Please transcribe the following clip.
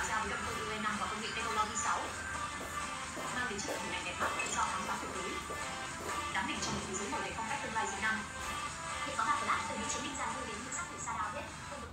tạo ra với động cơ UE5 và công nghệ Technology 6 mang đến chất lượng hình ảnh đẹp mắt cho khám phá thực tế đám đỉnh trong một thế giới mở đầy phong cách tương lai dị năng hiện có ba flash từ những chiến binh ra đưa đến những sắc thể xa đao hết